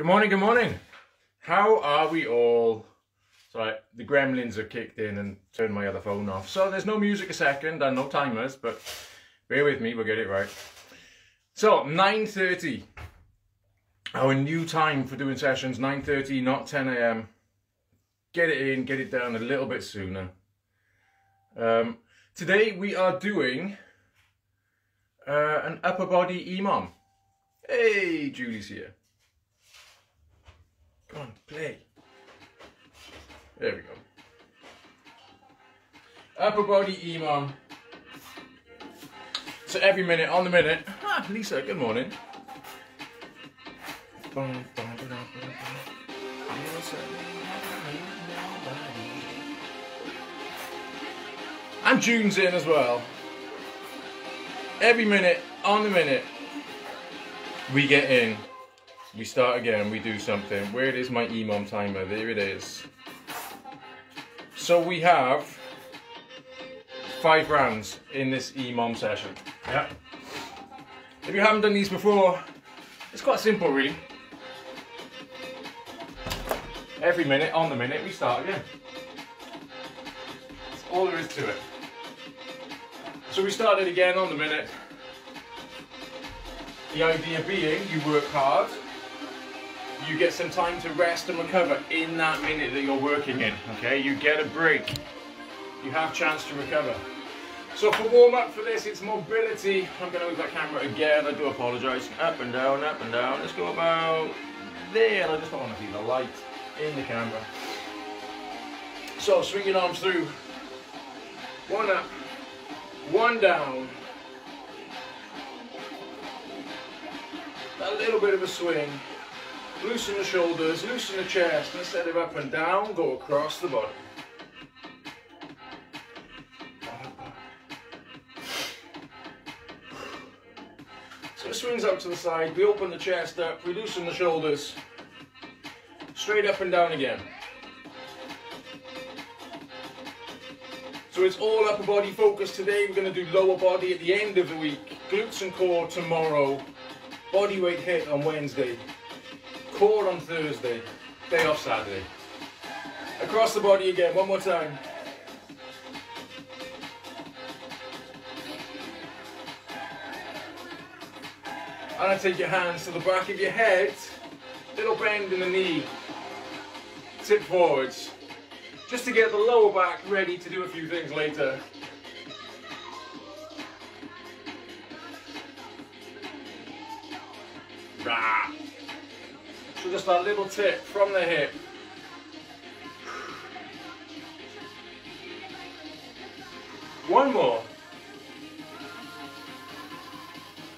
Good morning, good morning. How are we all? Sorry, the gremlins have kicked in and turned my other phone off. So there's no music a second and no timers, but bear with me, we'll get it right. So, 9.30. Our new time for doing sessions, 9.30, not 10 a.m. Get it in, get it down a little bit sooner. Um, today we are doing uh, an upper body EMOM. Hey, Julie's here. Come on, play. There we go. Upper body EMOM. So every minute, on the minute. Ah, Lisa, good morning. And June's in as well. Every minute, on the minute, we get in. We start again, we do something. Where is my EMOM timer? There it is. So we have five rounds in this EMOM session. Yeah. If you haven't done these before, it's quite simple really. Every minute, on the minute, we start again. That's all there is to it. So we started again on the minute. The idea being you work hard, you get some time to rest and recover in that minute that you're working in. Okay, you get a break. You have chance to recover. So for warm up for this, it's mobility. I'm going to move that camera again. I do apologise. Up and down, up and down. Let's go about there. I just don't want to see the light in the camera. So swing your arms through. One up, one down. A little bit of a swing. Loosen the shoulders, loosen the chest. Instead of up and down, go across the body. So it swings up to the side. We open the chest up, we loosen the shoulders. Straight up and down again. So it's all upper body focus today. We're going to do lower body at the end of the week. Glutes and core tomorrow. Body weight hit on Wednesday. Core on Thursday. Day off Saturday. Across the body again, one more time. And I take your hands to the back of your head. Little bend in the knee. Tip forwards. Just to get the lower back ready to do a few things later. Rah. So just that little tip from the hip. One more.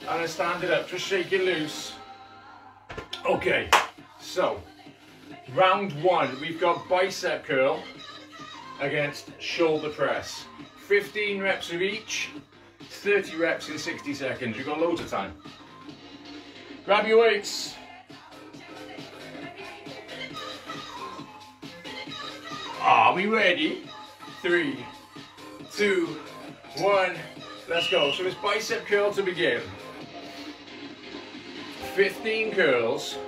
And then stand it up, just shake it loose. Okay, so round one, we've got bicep curl against shoulder press. 15 reps of each, 30 reps in 60 seconds. You've got loads of time. Grab your weights. Are we ready? Three, two, one, let's go. So it's bicep curl to begin. 15 curls.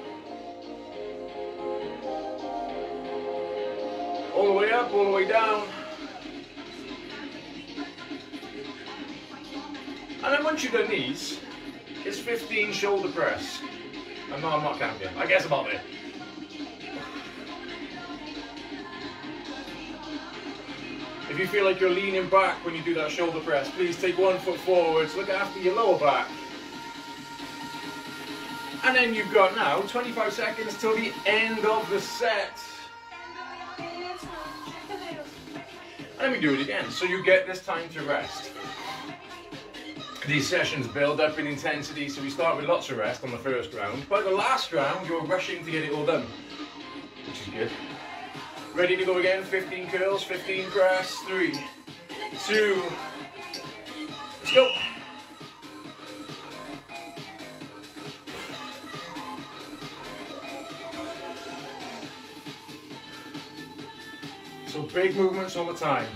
All the way up, all the way down. And then once you've done these, it's 15 shoulder press. And no, I'm not counting. I guess I'm up there. If you feel like you're leaning back when you do that shoulder press, please take one foot forwards, look after your lower back. And then you've got now 25 seconds till the end of the set. And we do it again, so you get this time to rest. These sessions build up in intensity, so we start with lots of rest on the first round. By the last round, you're rushing to get it all done, which is good. Ready to go again, 15 curls, 15 press, three, two, let's go. So big movements all the time.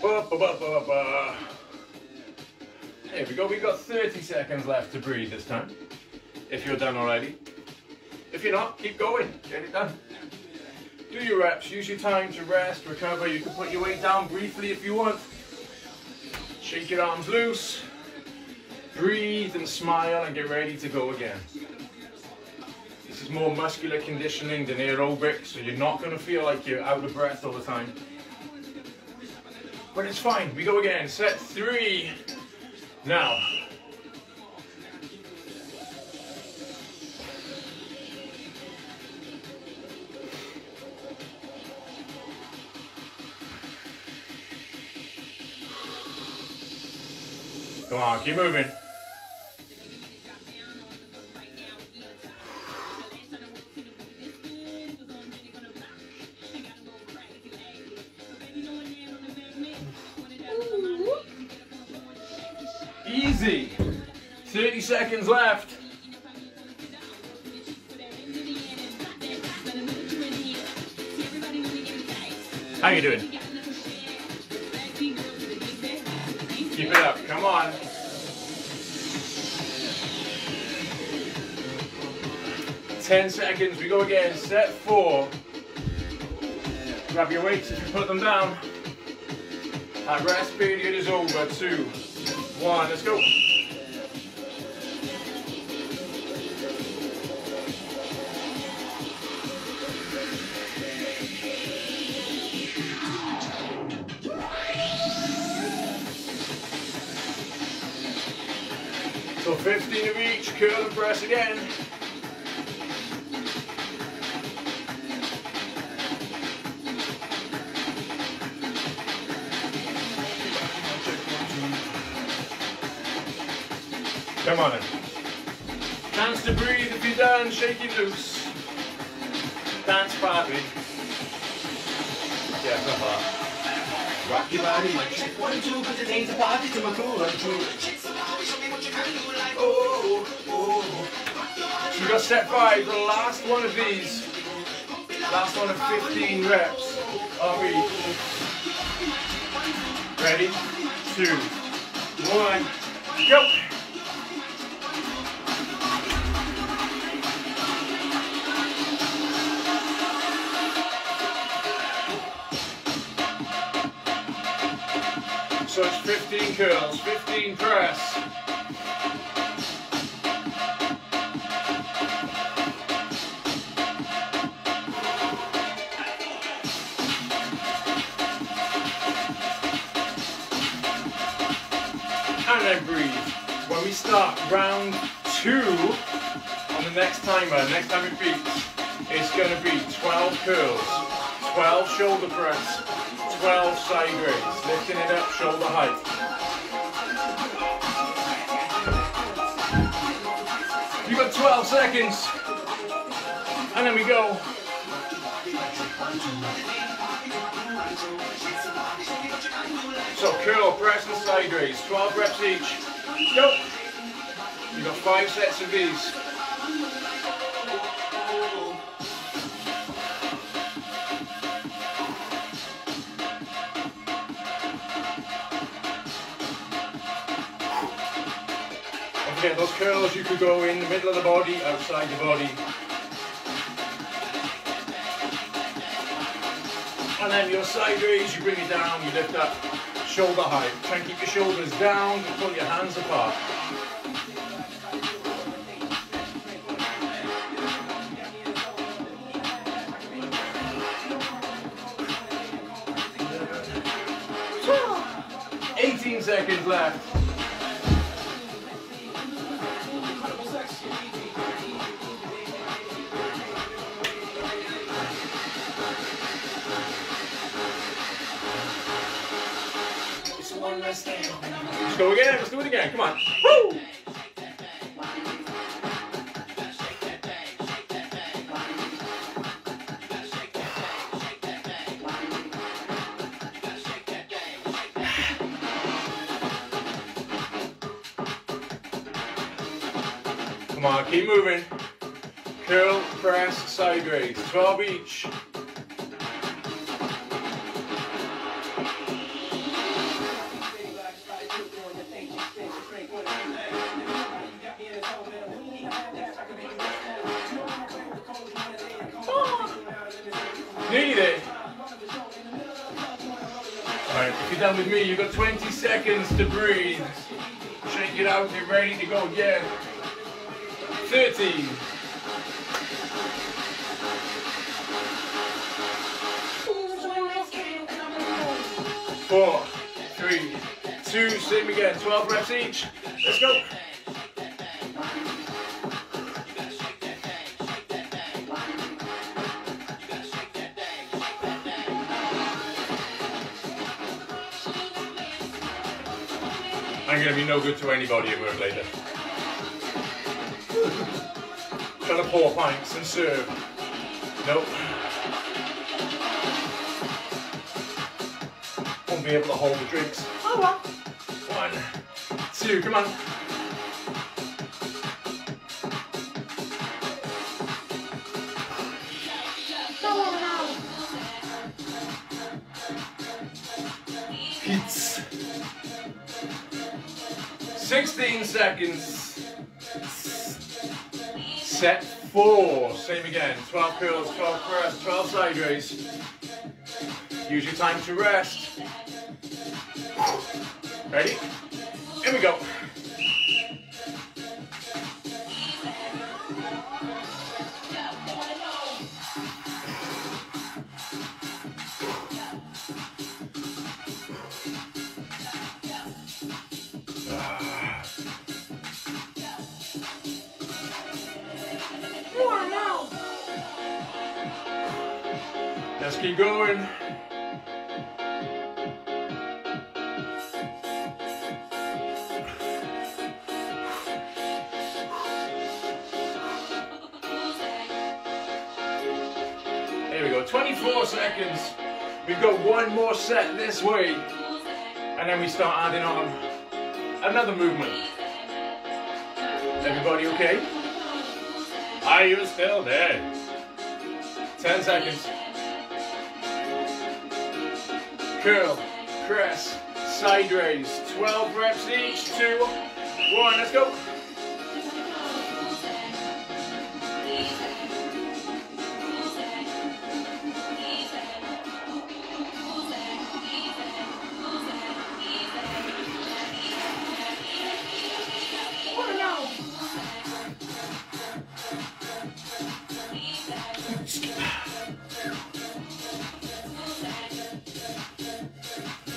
Ba. There we go, we've got 30 seconds left to breathe this time. If you're done already. If you're not, keep going, get it done. Do your reps, use your time to rest, recover. You can put your weight down briefly if you want. Shake your arms loose. Breathe and smile and get ready to go again. This is more muscular conditioning than aerobic, so you're not going to feel like you're out of breath all the time. But it's fine, we go again. Set three. Now, Come on, keep moving. Easy. 30 seconds left. How you doing? Keep it up. Come on. Ten seconds. We go again. Set four. Grab your weights as you put them down. That rest period is over. Two, one. Let's go. So 15 of each, curl and press again. Come on in. Chance to breathe if you're done, shake it loose. Dance party. Yeah, so far. Rock your body, check one, two, cause it ain't a party to my cool and true. Oh, oh. So we got set five, the last one of these. Last one of 15 reps of each. Ready? Two, one, go! Curls, 15 press. and then breathe. When we start round two on the next timer, next time it beats, it's going to be 12 curls, 12 shoulder press, 12 side raise, lifting it up shoulder height. You got 12 seconds, and then we go. So curl, press and side raise, 12 reps each. Go. You got five sets of these. Don't those curls, you could go in the middle of the body, outside the body. And then your side raise, you bring it down, you lift up, shoulder height. Try and keep your shoulders down, and pull your hands apart. Seconds left. Go again. Let's do it again. Come on. Woo! Come on, keep moving. Curl, press, side raise. 12 each. You're done with me, you've got 20 seconds to breathe. Shake it out, get ready to go again. 30. Four, three, two, same again. 12 reps each. Let's go. I'm gonna be no good to anybody at work later. To pour pints and serve. Nope. Won't be able to hold the drinks. Oh well. One, two, come on. 16 seconds. Set four. Same again. 12 curls, 12 press, 12 side raise. Use your time to rest. Ready? Here we go. Let's keep going. There we go, 24 seconds. We've got one more set this way. And then we start adding on another movement. Everybody okay? Are you still there? 10 seconds. Curl, press, side raise. 12 reps each. Two, one, let's go.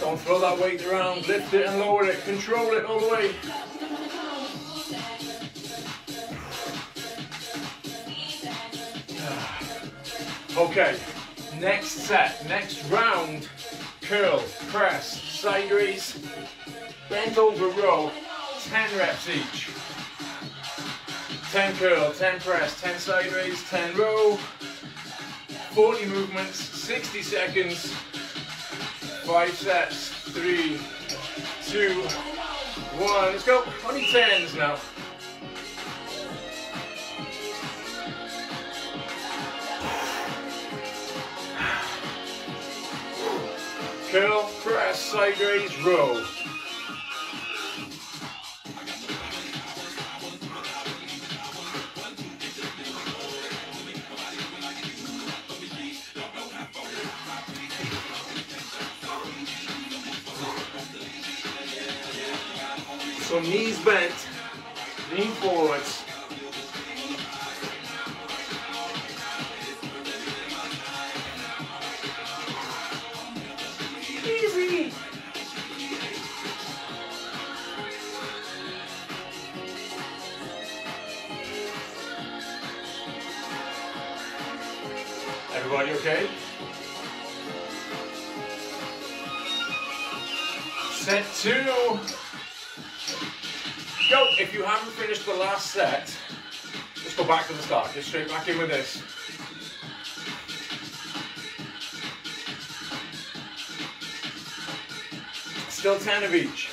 Don't throw that weight around, lift it and lower it, control it all the way. Okay, next set, next round, curl, press, side raise, bent over row, 10 reps each. 10 curl, 10 press, 10 side raise, 10 row, 40 movements, 60 seconds, Five sets. Three, two, one. Let's go. Only tens now. Curl, press, side raise, row. So knees bent, lean forwards. With this. Still 10 of each.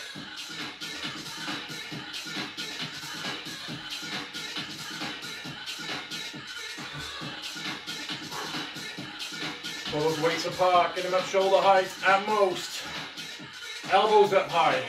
Pull those weights apart, get them up shoulder height at most. Elbows up high.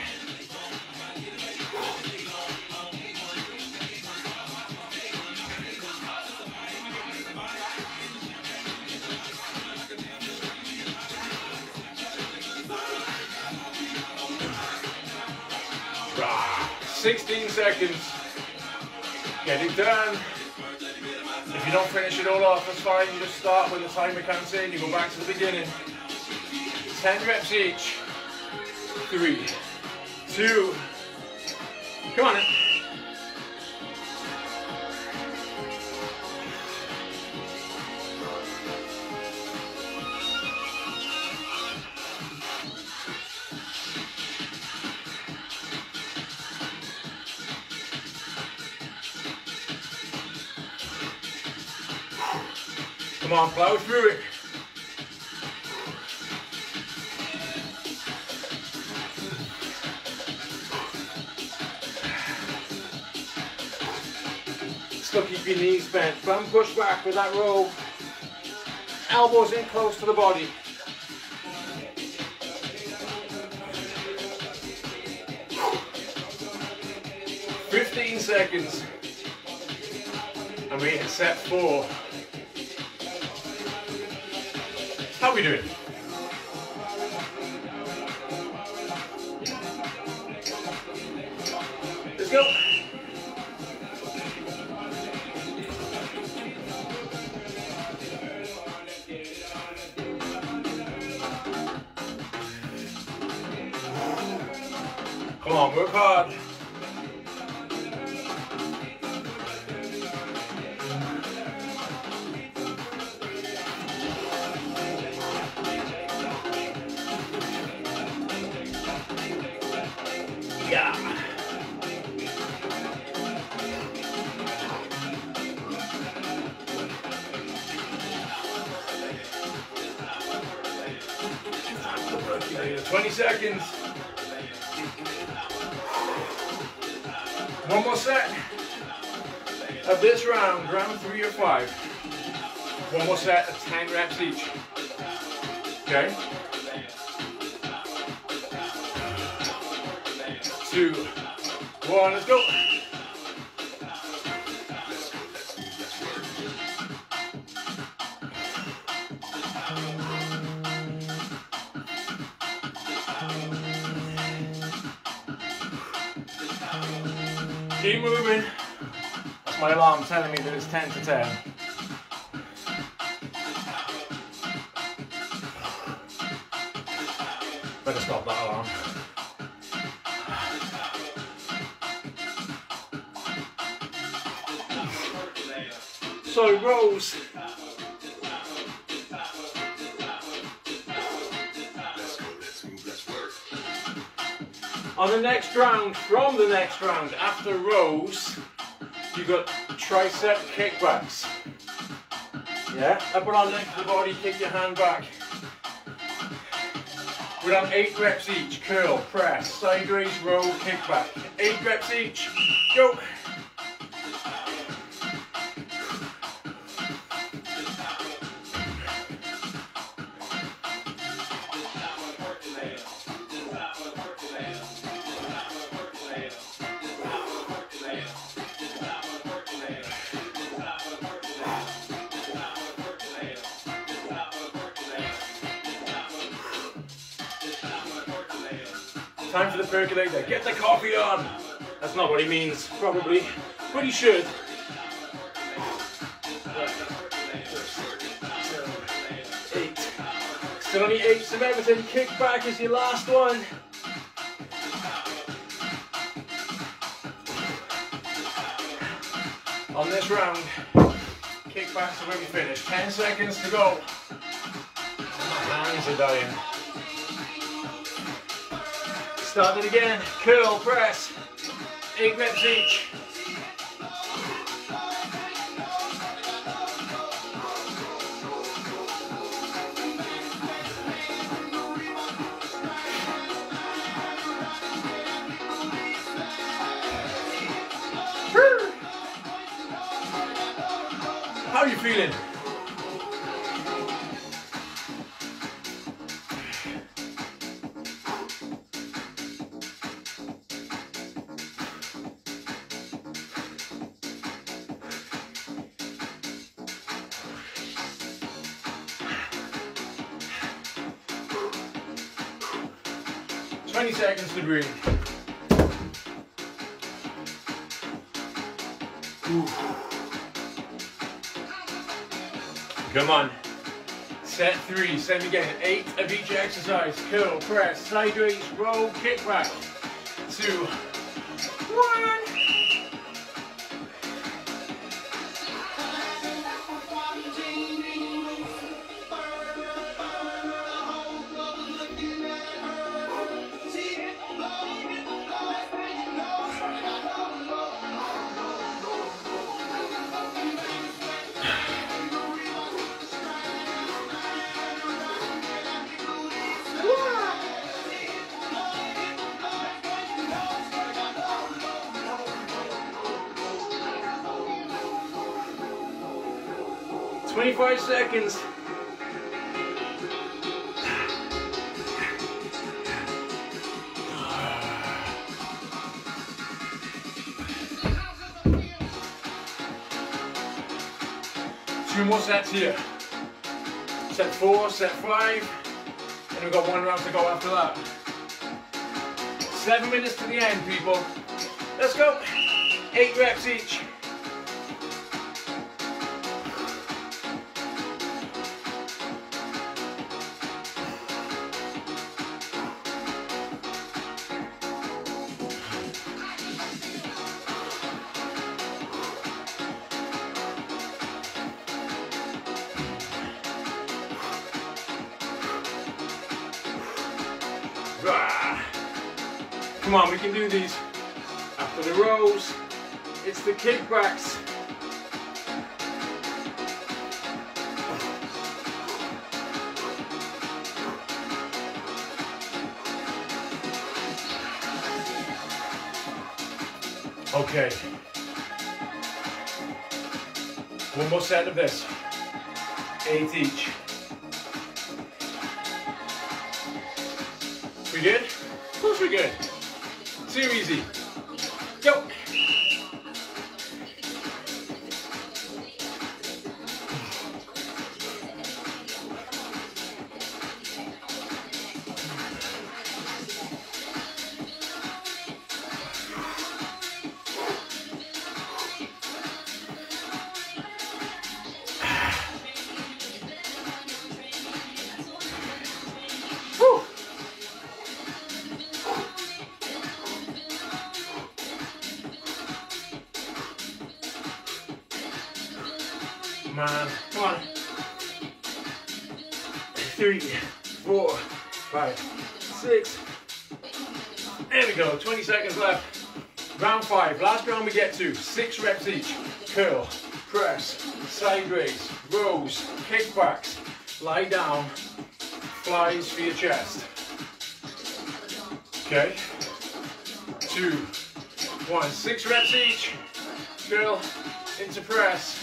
16 seconds. Get it done. If you don't finish it all off, that's fine. You just start when the timer counts in. You go back to the beginning. 10 reps each. Three, two, come on on, plow through it. Still keep your knees bent. Thumb push back with that row. Elbows in close to the body. Fifteen seconds. And we hit set four. How we doing? Yeah. Twenty seconds. One more set of this round, round three or five. One more set of 10 reps each. Okay? Two, one, let's go. Keep moving. That's my alarm telling me that it's 10 to 10. Better stop that alarm. So rows. On the next round, from the next round, after rows, you've got tricep kickbacks. Yeah, upper arm length of the body, kick your hand back. We're on eight reps each. Curl, press, side raise, roll, kickback. Eight reps each. Go. Time for the percolator. Get the coffee on. That's not what he means, probably, but he should. Eight. Still only eights of everything. Kick back is your last one. On this round, kickbacks are where we finish. 10 seconds to go. My hands are dying. Start it again. Curl, press. Eight reps each. 20 seconds to breathe. Ooh. Come on. Set three, same again, eight of each exercise. Curl, press, sideways, roll, kick back. Two, 25 seconds. Two more sets here. Set four, set five, and we've got one round to go after that. Seven minutes to the end, people. Let's go. Eight reps each. Come on, we can do these. After the rows, it's the kickbacks. Okay. One more set of this. Eight each. Good. Too easy. On. Three, four, five, six. There we go, 20 seconds left. Round five, last round we get to. Six reps each. Curl, press, sideways, rows, kickbacks, lie down, flies for your chest. Okay. Two, one, six reps each. Curl into press.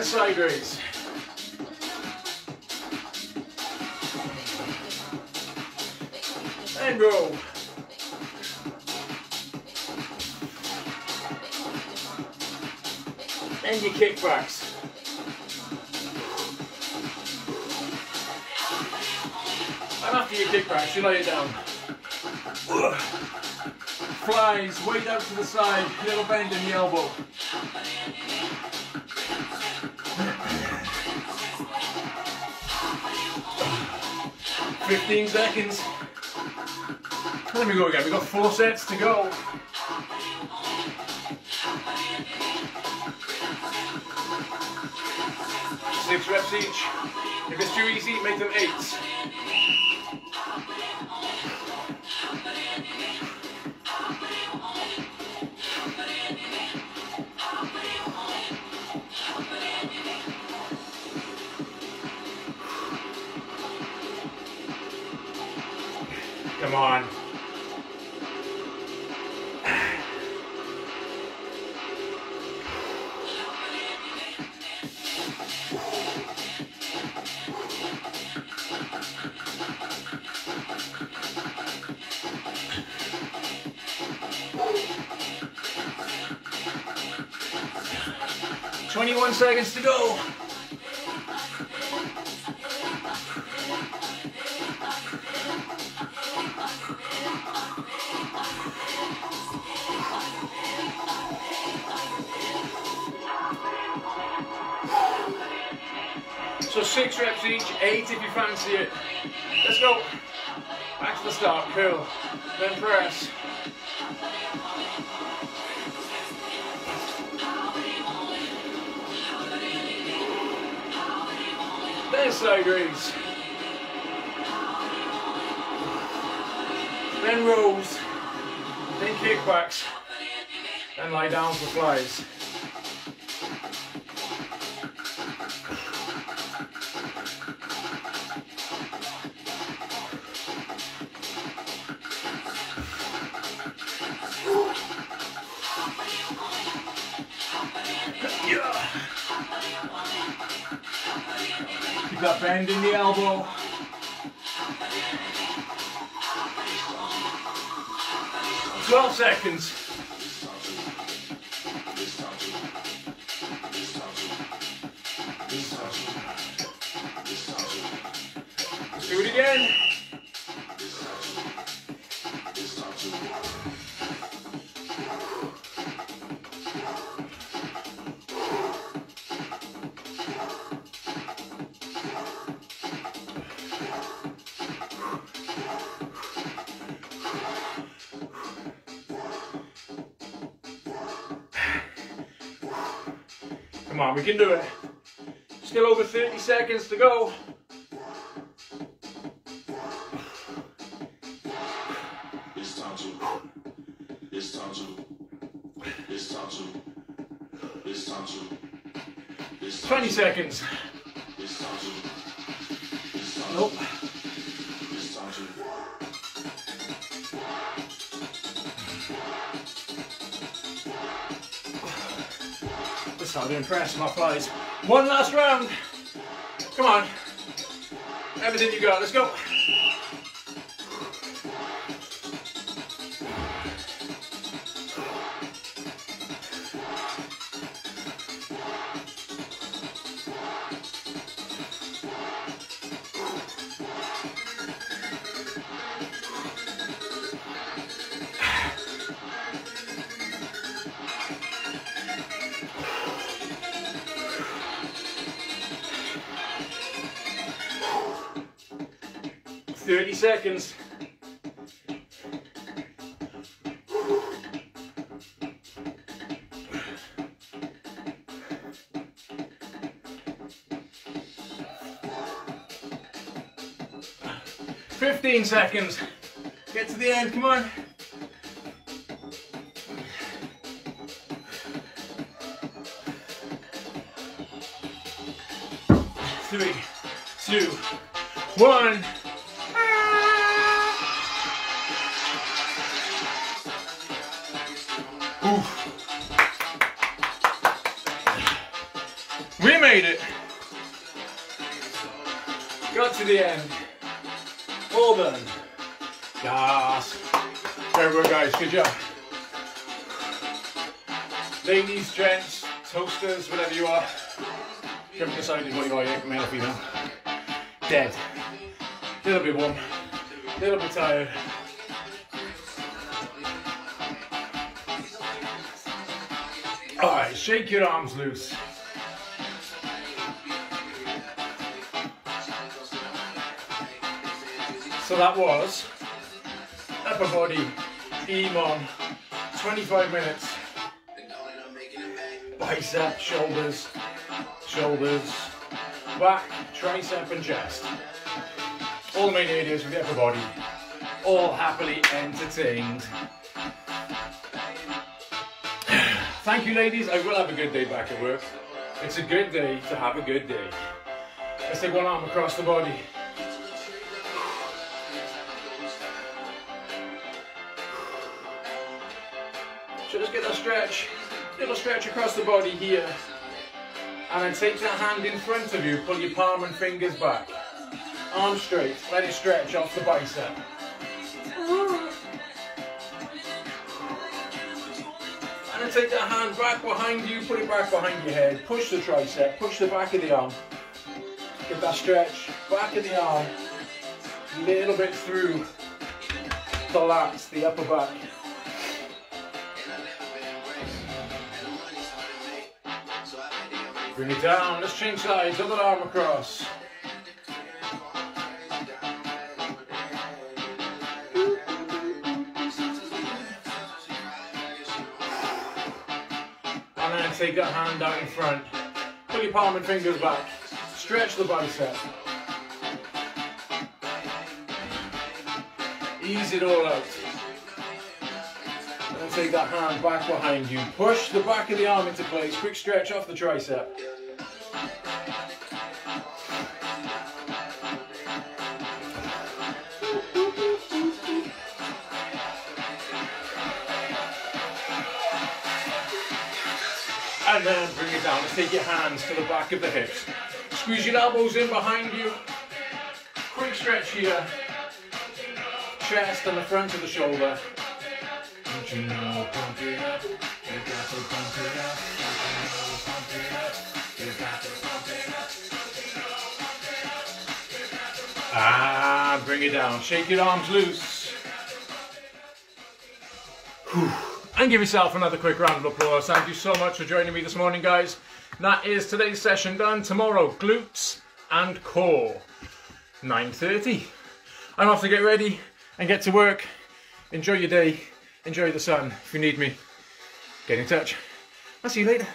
Then sideways. And roll. And your kickbacks. And after your kickbacks, you lay it down. Flies, weight out to the side, little bend in the elbow. Fifteen seconds. Let me go again. We've got four sets to go. Six reps each. If it's too easy, make them eights. 21 seconds to go. So six reps each, eight if you fancy it. Let's go. Back to the start, curl, then press. Then side raise. Then rows. Then kickbacks. Then lay down for flies. Keep that bend in the elbow. Twelve seconds. Come on, we can do it. Still over 30 seconds to go. It's time to. It's time to. It's time to. It's time to. It's time 20 seconds. It's time to. It's time Nope. to. It's time to. That's how to impress my flies. One last round. Come on. Everything you got. Let's go. Thirty seconds. Fifteen seconds. Get to the end. Come on. Three, two, one. Made it. Got to the end. All done. Yes. Very good, guys. Good job. Ladies, gents, toasters, whatever you are. You haven't decided what you are yet, male or female. Dead. Little bit warm. A Little bit tired. Alright, shake your arms loose. So that was upper body, EMOM, 25 minutes. Bicep, shoulders, shoulders, back, tricep and chest. All the main areas of the upper body, all happily entertained. Thank you ladies, I will have a good day back at work. It's a good day to have a good day. Let's take one arm across the body. Stretch, little stretch across the body here. And then take that hand in front of you, pull your palm and fingers back. Arm straight, let it stretch off the bicep. And then take that hand back behind you, put it back behind your head, push the tricep, push the back of the arm. Get that stretch, back of the arm, a little bit through the lats, the upper back. Bring it down. Let's change sides. Other arm across. And then take that hand out in front. Pull your palm and fingers back. Stretch the bicep. Ease it all out. And then take that hand back behind you. Push the back of the arm into place. Quick stretch off the tricep. And then bring it down. Take your hands to the back of the hips. Squeeze your elbows in behind you. Quick stretch here. Chest and the front of the shoulder. Don't you know, pump it up. Got to pump it up. Ah, bring it down. Shake your arms loose. Whew. And give yourself another quick round of applause. Thank you so much for joining me this morning, guys. That is today's session done. Tomorrow, glutes and core. 9.30. I'm off to get ready and get to work. Enjoy your day. Enjoy the sun. If you need me, get in touch. I'll see you later.